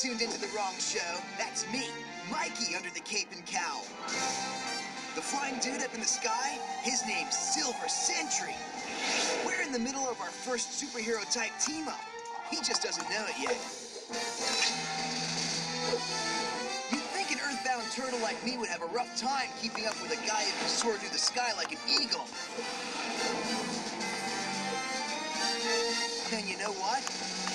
tuned into the wrong show. That's me, Mikey, under the cape and cowl. The flying dude up in the sky, his name's Silver Sentry. We're in the middle of our first superhero type team up. He just doesn't know it yet. You'd think an earthbound turtle like me would have a rough time keeping up with a guy who can soar through the sky like an eagle. Then you know what?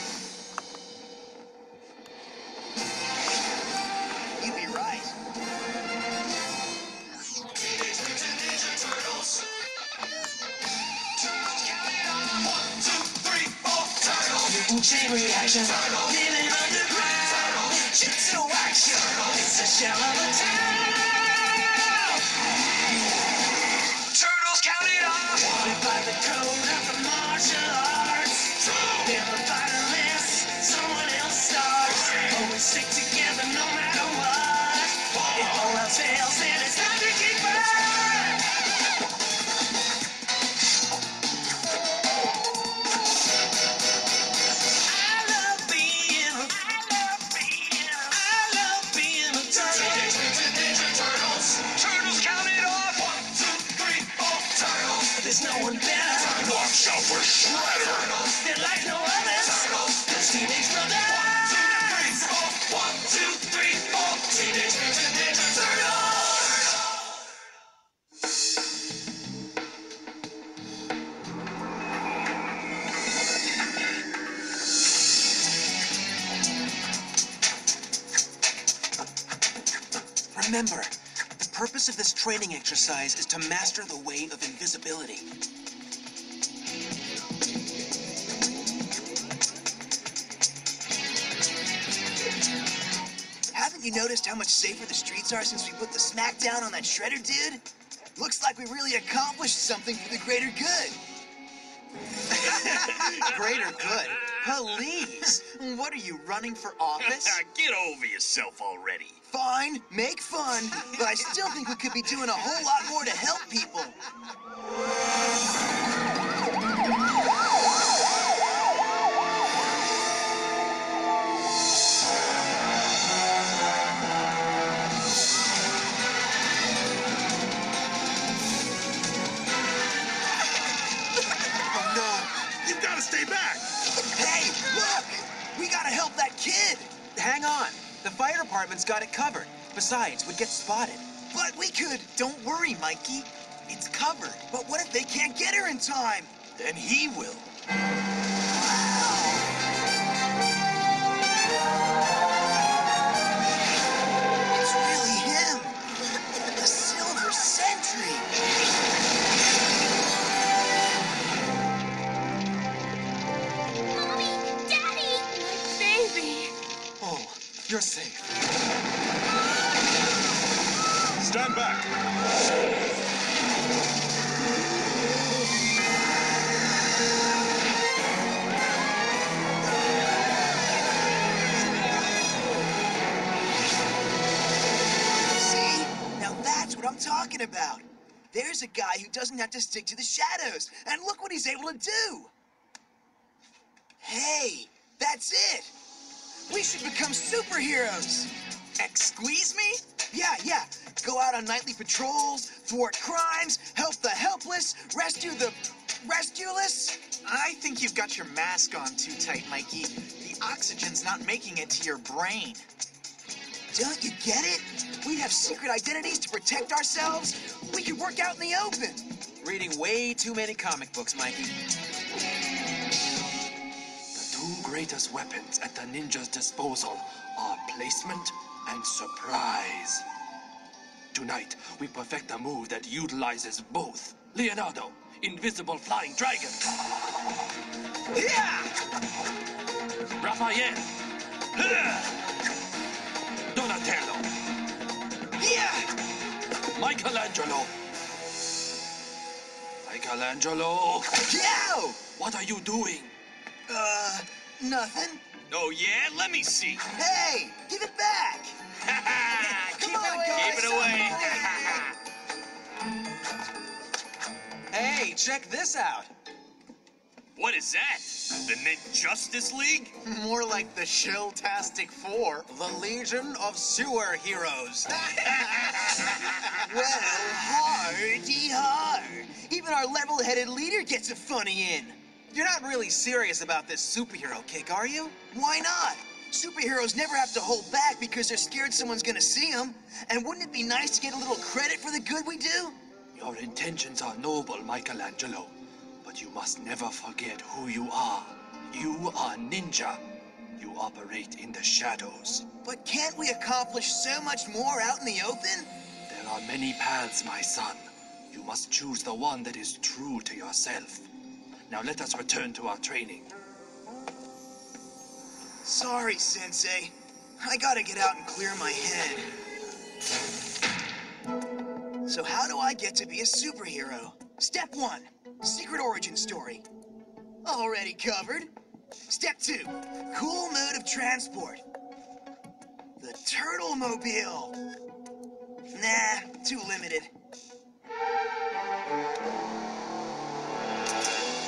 Chain reaction, living underground. Jitsu action, it's a shell of a town. Training exercise is to master the way of invisibility. Haven't you noticed how much safer the streets are since we put the smackdown on that shredder dude? Looks like we really accomplished something for the greater good. Greater good. Please. What are you running for office? Get over yourself already. Fine, make fun, but I still think we could be doing a whole lot more to help people. Department's got it covered. Besides, we'd get spotted. But we could. Don't worry, Mikey. It's covered. But what if they can't get her in time? Then he will. It's really him! The Silver Sentry! Mommy, Daddy, my baby. Oh, you're safe. Stand back! See? Now that's what I'm talking about. There's a guy who doesn't have to stick to the shadows, and look what he's able to do. Hey, that's it. We should become superheroes. Excuse me? Yeah, yeah. Go out on nightly patrols, thwart crimes, help the helpless, rescue the rescueless. I think you've got your mask on too tight, Mikey. The oxygen's not making it to your brain. Don't you get it? We'd have secret identities to protect ourselves. We could work out in the open. Reading way too many comic books, Mikey. The two greatest weapons at the ninja's disposal are placement and surprise. Tonight, we perfect a move that utilizes both. Leonardo, invisible flying dragon. Yeah! Raphael. Donatello. Yeah! Michelangelo. Michelangelo. Yo! What are you doing? Uh, nothing. Oh, yeah? Let me see. Hey, give it back. It away. Hey, check this out. What is that? The Ninjustice League? More like the Shelltastic Four. The Legion of Sewer Heroes. Well, hardy har. Even our level-headed leader gets a funny in. You're not really serious about this superhero kick, are you? Why not? Superheroes never have to hold back because they're scared someone's gonna see them. And wouldn't it be nice to get a little credit for the good we do? Your intentions are noble, Michelangelo, but you must never forget who you are. You are ninja. You operate in the shadows. But can't we accomplish so much more out in the open? There are many paths, my son. You must choose the one that is true to yourself. Now let us return to our training. Sorry, Sensei. I gotta get out and clear my head. So how do I get to be a superhero? Step one, secret origin story. Already covered. Step two, cool mode of transport. The Turtle Mobile. Nah, too limited.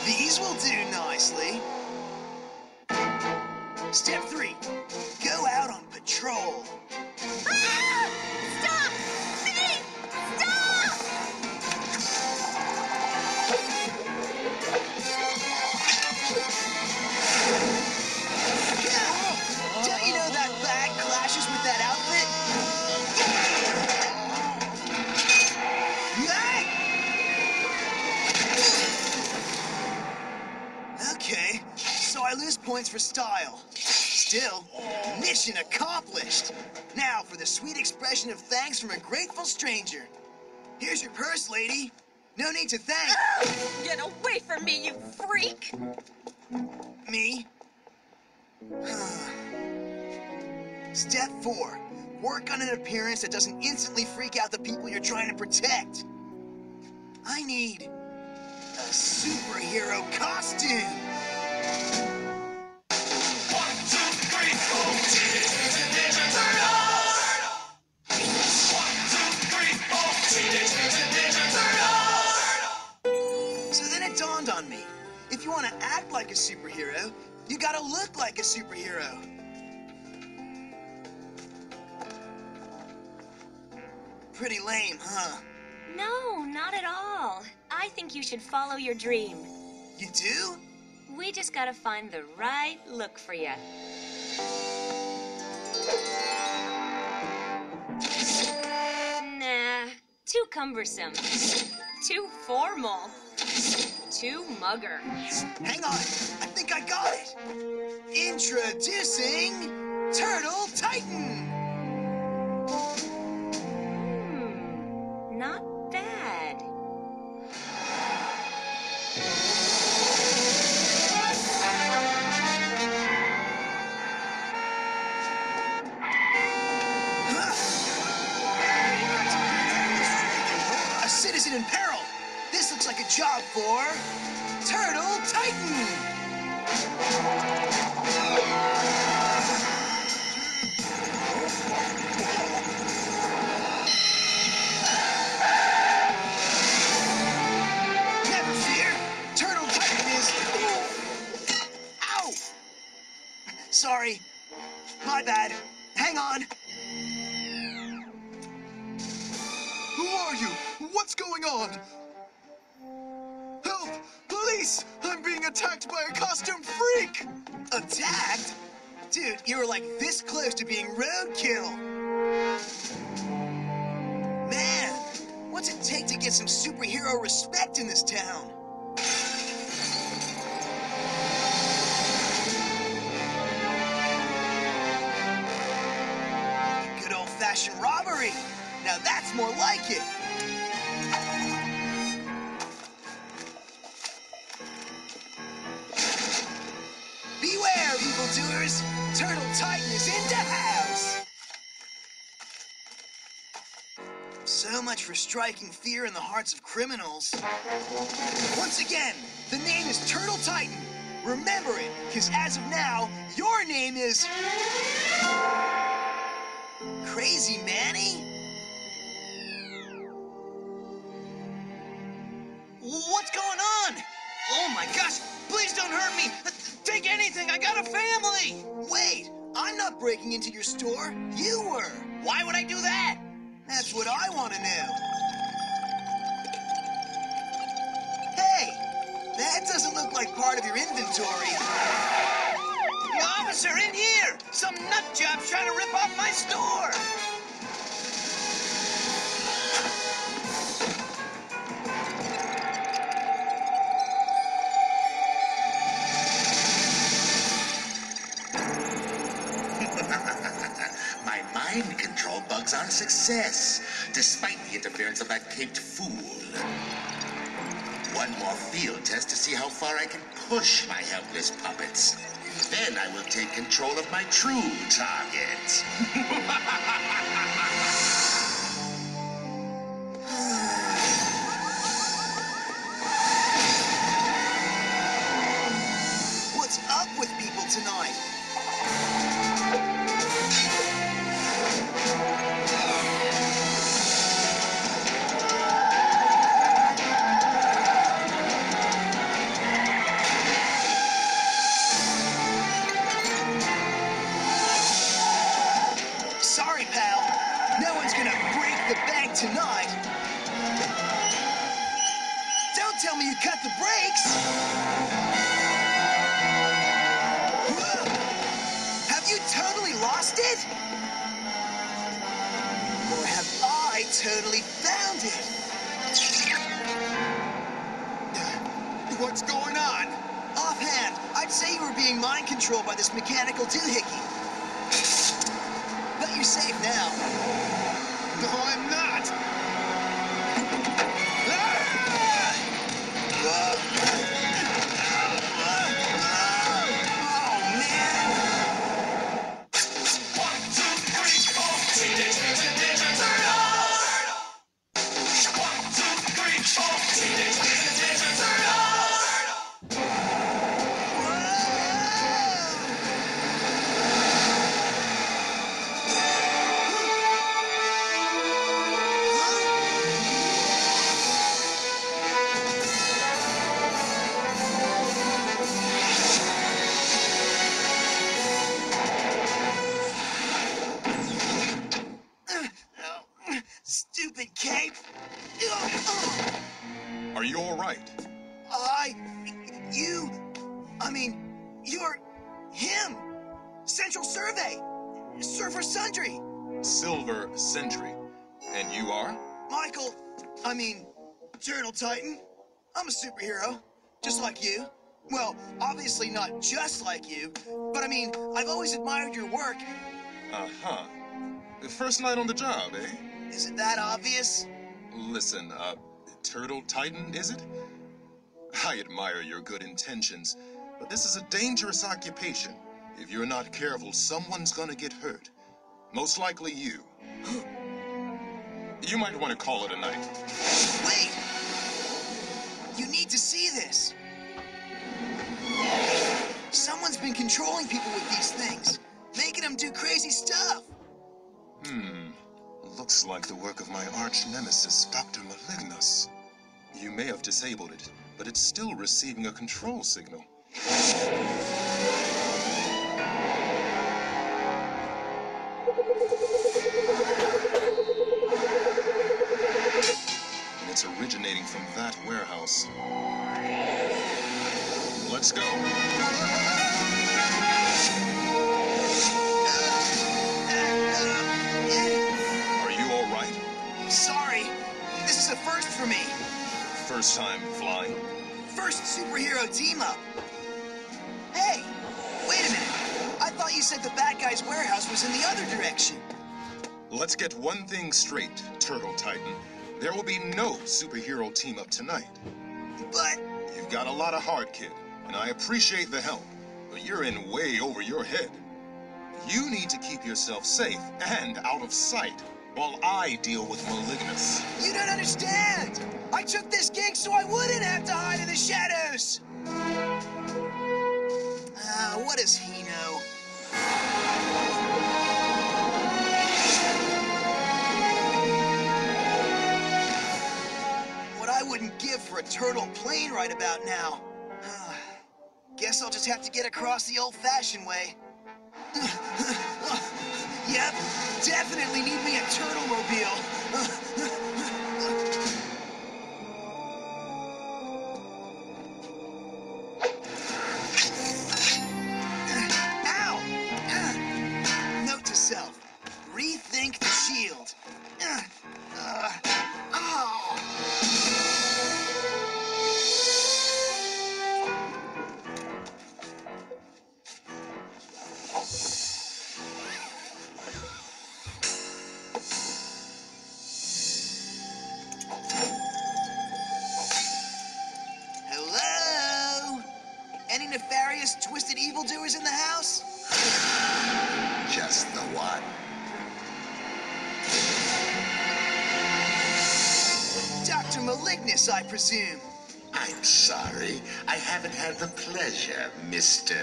These will do nicely. Step three, go out on patrol. Ah! Stop! Stop! Don't you know that bag clashes with that outfit? Okay, so I lose points for style. Still, mission accomplished. Now for the sweet expression of thanks from a grateful stranger. Here's your purse, lady. No need to thank Get away from me, you freak! me. Step four. Work on an appearance that doesn't instantly freak out the people you're trying to protect. I need a superhero costume. Pretty lame, huh? No, not at all. I think you should follow your dream. You do? We just gotta find the right look for you. Nah, too cumbersome. Too formal. Too mugger. Hang on, I think I got it. Introducing Turtle Titan. Being roadkill. Man, what's it take to get some superhero respect in this town? Good old fashioned robbery. Now that's more like it. Striking fear in the hearts of criminals. Once again, the name is Turtle Titan. Remember it, because as of now, your name is. Crazy Manny? What's going on? Oh my gosh! Please don't hurt me! Take anything! I got a family! Wait, I'm not breaking into your store. You were. Why would I do that? That's what I want to know. That doesn't look like part of your inventory. Officer, in here! Some nut job's trying to rip off my store! My mind control bugs are a success, despite the interference of that caped fool. One more field test to see how far I can push my helpless puppets. Then I will take control of my true target. cut the brakes. Have you totally lost it? Or have I totally found it? What's going on? Offhand, I'd say you were being mind controlled by this mechanical doohickey. You all right? I. You. I mean, you're. him. Central Survey. Surfer Sundry. Silver Sentry. And you are? Michael. I mean, Turtle Titan. I'm a superhero. Just like you. Well, obviously not just like you, but I mean, I've always admired your work. Uh huh. The first night on the job, eh? Is it that obvious? Listen, uh, Turtle Titan, is it? I admire your good intentions, but this is a dangerous occupation. If you're not careful, someone's gonna get hurt. Most likely you. You might want to call it a night. Wait! You need to see this. Someone's been controlling people with these things, making them do crazy stuff. Hmm. Looks like the work of my arch nemesis, Dr. Malignus. You may have disabled it, but it's still receiving a control signal. And it's originating from that warehouse. Let's go. Are you all right? Sorry, this is a first for me. First time flying? First superhero team up. Hey, wait a minute. I thought you said the bad guy's warehouse was in the other direction. Let's get one thing straight, Turtle Titan. There will be no superhero team up tonight. But You've got a lot of heart, kid, and I appreciate the help, but you're in way over your head. You need to keep yourself safe and out of sight while I deal with Malignus. you don't understand. I took this gig so I wouldn't have to hide in the shadows. Ah, what does he know? What I wouldn't give for a turtle plane right about now. Guess I'll just have to get across the old-fashioned way. yep, definitely need me a turtle mobile. Malignus, I presume. I'm sorry. I haven't had the pleasure, Mr.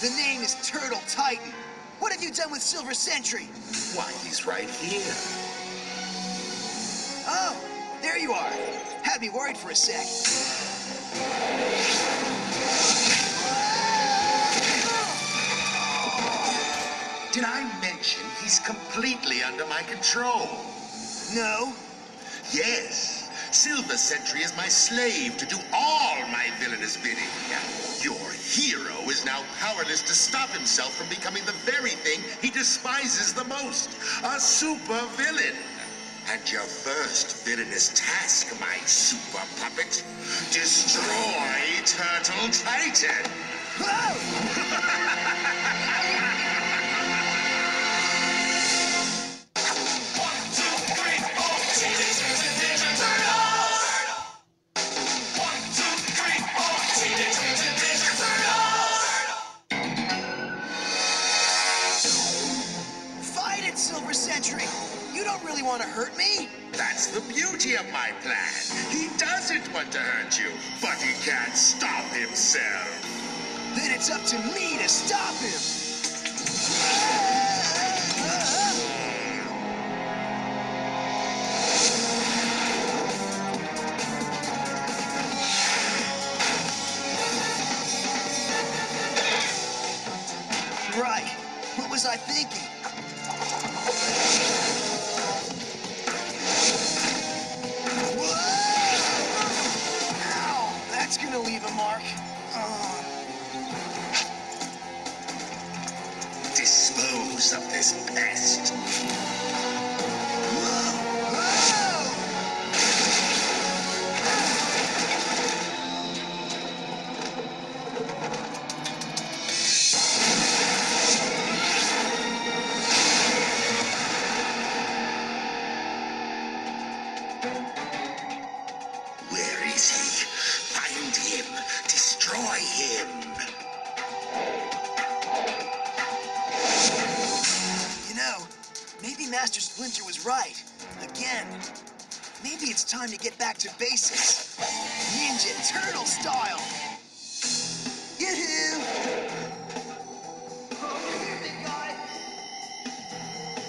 The name is Turtle Titan. What have you done with Silver Sentry? Why, he's right here. Oh, there you are. Had me worried for a sec. Did I mention he's completely under my control? No. Yes. Silver Sentry is my slave to do all my villainous bidding. Your hero is now powerless to stop himself from becoming the very thing he despises the most a super villain. And your first villainous task, my super puppet, destroy Turtle Titan. himself. Then it's up to me to stop him.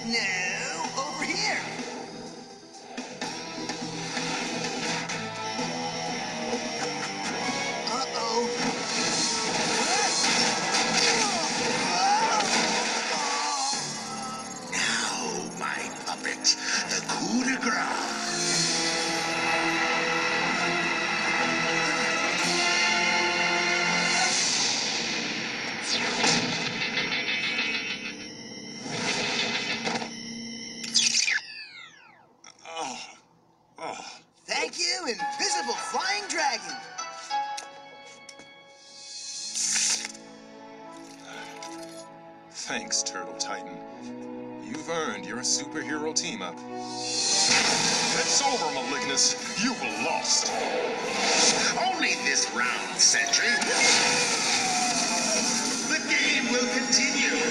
No, Thanks, Turtle Titan. You've earned your superhero team up. It's over, Malignus. You've lost. Only this round, Sentry. The game will continue.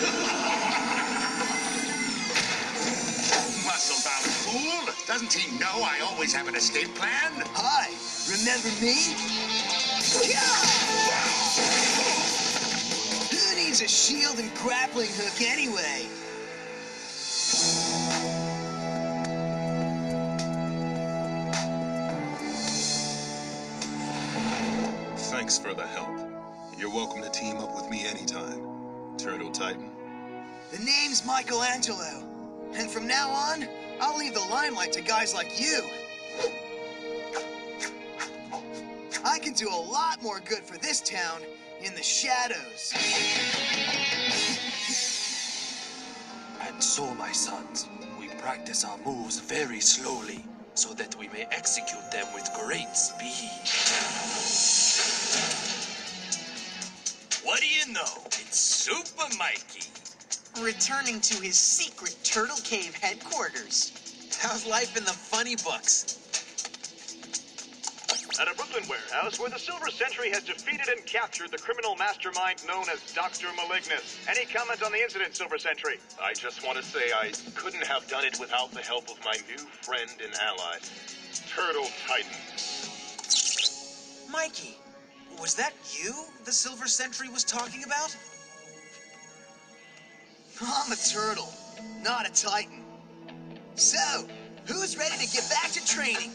Muscle-bound fool. Doesn't he know I always have an escape plan? Hi, remember me? Who needs a shield and grappling hook anyway? Thanks for the help. You're welcome to team up with me anytime. Turtle Titan. The name's Michelangelo. And from now on, I'll leave the limelight to guys like you. I can do a lot more good for this town in the shadows. And so, my sons, we practice our moves very slowly so that we may execute them with great speed. What do you know? It's Super Mikey. Returning to his secret Turtle Cave headquarters. How's life in the funny books? At a Brooklyn warehouse where the Silver Sentry has defeated and captured the criminal mastermind known as Dr. Malignus. Any comment on the incident, Silver Sentry? I just want to say I couldn't have done it without the help of my new friend and ally, Turtle Titan. Mikey, was that you the Silver Sentry was talking about? I'm a turtle, not a titan. So, who's ready to get back to training?